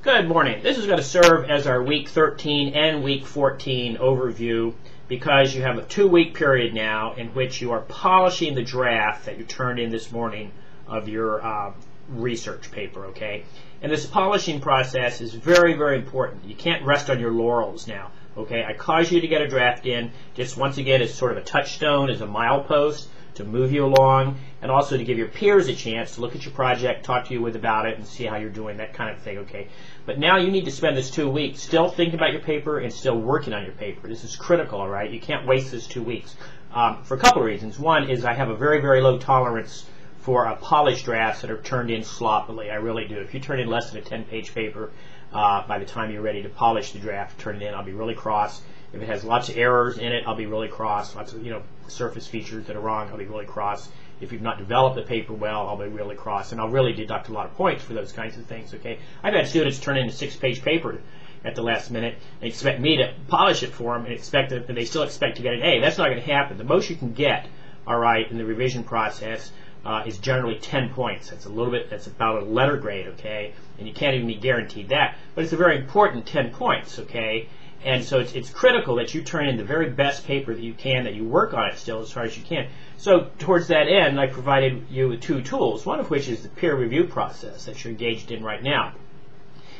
Good morning. This is going to serve as our week 13 and week 14 overview because you have a two week period now in which you are polishing the draft that you turned in this morning of your uh, research paper, okay? And this polishing process is very, very important. You can't rest on your laurels now, okay? I cause you to get a draft in just once again as sort of a touchstone, as a milepost to move you along, and also to give your peers a chance to look at your project, talk to you with about it, and see how you're doing, that kind of thing, okay? But now you need to spend this two weeks still thinking about your paper and still working on your paper. This is critical, all right? You can't waste this two weeks um, for a couple of reasons. One is I have a very, very low tolerance for uh, polished drafts that are turned in sloppily. I really do. If you turn in less than a 10-page paper, uh, by the time you're ready to polish the draft, turn it in, I'll be really cross. If it has lots of errors in it, I'll be really cross. Lots of you know surface features that are wrong, I'll be really cross. If you've not developed the paper well, I'll be really cross, and I'll really deduct a lot of points for those kinds of things. Okay, I've had students turn in a six-page paper at the last minute and expect me to polish it for them, and expect that, and they still expect to get an A. That's not going to happen. The most you can get, all right, in the revision process uh, is generally 10 points. That's a little bit. That's about a letter grade, okay, and you can't even be guaranteed that. But it's a very important 10 points, okay. And so it's, it's critical that you turn in the very best paper that you can, that you work on it still as far as you can. So towards that end, I provided you with two tools, one of which is the peer review process that you're engaged in right now.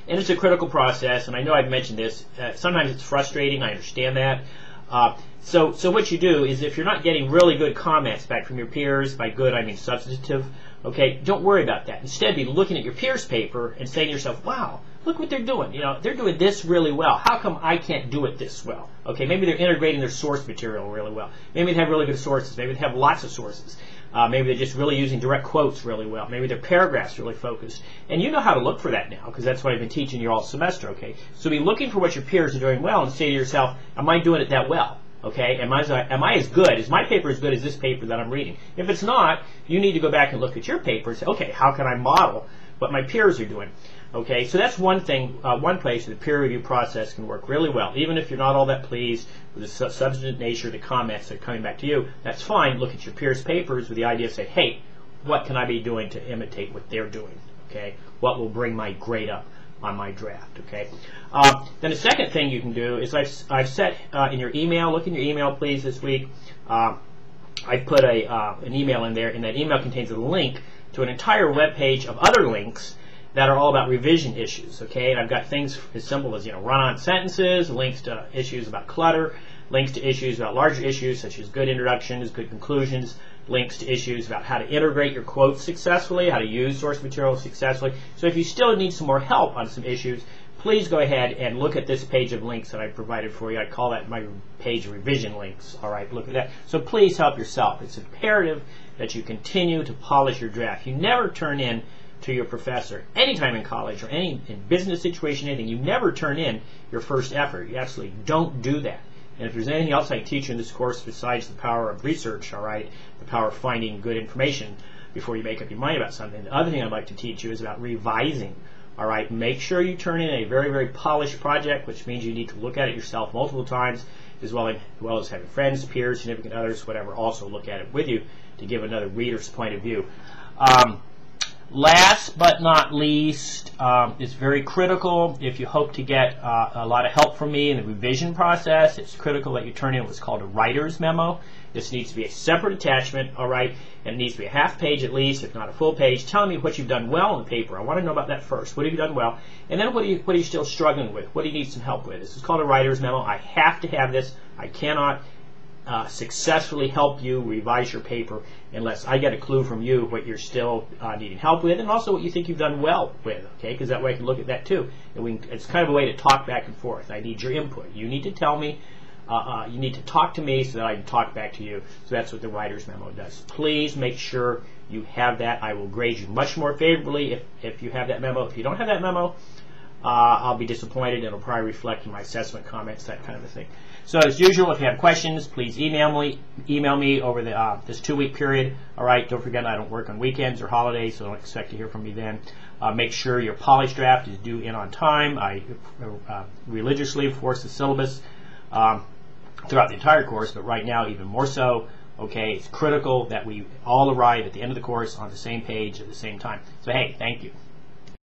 And it's a critical process, and I know I've mentioned this. Uh, sometimes it's frustrating, I understand that. Uh, so, so what you do is if you're not getting really good comments back from your peers, by good I mean substantive, okay, don't worry about that. Instead, be looking at your peers' paper and saying to yourself, wow, look what they're doing. You know, they're doing this really well. How come I can't do it this well? Okay, maybe they're integrating their source material really well. Maybe they have really good sources. Maybe they have lots of sources. Uh, maybe they're just really using direct quotes really well. Maybe their paragraphs are really focused. And you know how to look for that now because that's what I've been teaching you all semester, okay? So be looking for what your peers are doing well and say to yourself, am I doing it that well? Okay, am I, am I as good? Is my paper as good as this paper that I'm reading? If it's not, you need to go back and look at your paper and say, okay, how can I model what my peers are doing? Okay, so that's one thing, uh, one place where the peer review process can work really well. Even if you're not all that pleased with the su substantive nature of the comments that are coming back to you, that's fine. Look at your peers' papers with the idea of say, hey, what can I be doing to imitate what they're doing? Okay, what will bring my grade up on my draft? Okay. Uh, then the second thing you can do is I've, I've set uh, in your email. Look in your email, please, this week. Uh, I've put a uh, an email in there, and that email contains a link to an entire web page of other links that are all about revision issues. Okay, and I've got things as simple as you know run-on sentences, links to issues about clutter, links to issues about larger issues such as good introductions, good conclusions, links to issues about how to integrate your quotes successfully, how to use source material successfully. So if you still need some more help on some issues, please go ahead and look at this page of links that I provided for you. I call that my page revision links. All right, look at that. So please help yourself. It's imperative that you continue to polish your draft. You never turn in to your professor anytime in college or any in business situation, anything. You never turn in your first effort. You absolutely don't do that. And if there's anything else I teach in this course besides the power of research, all right, the power of finding good information before you make up your mind about something, the other thing I'd like to teach you is about revising. All right, make sure you turn in a very, very polished project, which means you need to look at it yourself multiple times, as well, as, well as having friends, peers, significant others, whatever, also look at it with you to give another reader's point of view. Um, Last but not least, um, it's very critical if you hope to get uh, a lot of help from me in the revision process. It's critical that you turn in what's called a writer's memo. This needs to be a separate attachment, all right, and it needs to be a half page at least, if not a full page, telling me what you've done well in the paper. I want to know about that first. What have you done well? And then what are you, what are you still struggling with? What do you need some help with? This is called a writer's memo. I have to have this. I cannot uh, successfully help you revise your paper unless I get a clue from you what you're still uh, needing help with and also what you think you've done well with, okay? Because that way I can look at that too. And we, it's kind of a way to talk back and forth. I need your input. You need to tell me, uh, uh, you need to talk to me so that I can talk back to you. So that's what the writer's memo does. Please make sure you have that. I will grade you much more favorably if, if you have that memo. If you don't have that memo, uh, I'll be disappointed. It'll probably reflect in my assessment comments, that kind of a thing. So as usual, if you have questions, please email me. Email me over the, uh, this two-week period. All right. Don't forget, I don't work on weekends or holidays, so don't expect to hear from me then. Uh, make sure your polish draft is due in on time. I uh, religiously enforce the syllabus um, throughout the entire course, but right now even more so. Okay, it's critical that we all arrive at the end of the course on the same page at the same time. So hey, thank you.